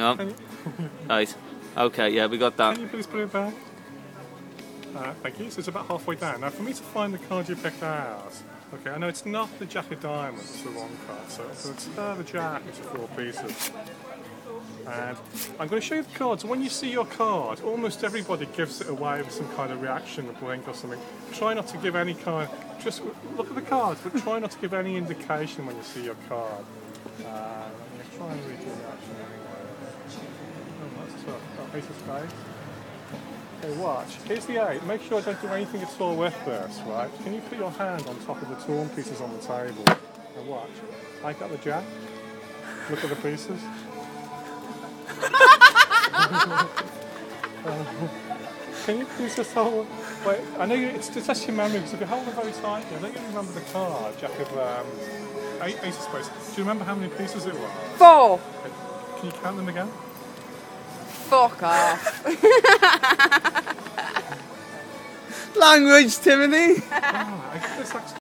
Hang on. You, Right. Okay, yeah, we got that. can you please put it back? Uh, thank you. So it's about halfway down. Now, for me to find the card you picked out, okay, I know it's not the Jack of Diamonds, it's the wrong card. So it's uh, the Jack, it's four pieces. And I'm going to show you the cards. When you see your card, almost everybody gives it away with some kind of reaction, a blink or something. Try not to give any kind. Just look at the cards, but try not to give any indication when you see your card. Uh, try and read your reaction anyway. That's tough. Ace of spades. Okay, watch. Here's the eight. Make sure I don't do anything at all with this, right? Can you put your hand on top of the torn pieces on the table? Now watch. I got the jack. Look at the pieces. Uh, can you please just hold? Wait, I know you, it's, just your memory because if you hold it very tightly, I don't you remember the card, Jack of um, eight, ace of spades. Do you remember how many pieces it was? Four. Can you count them again? Fuck off. Language, Timothy!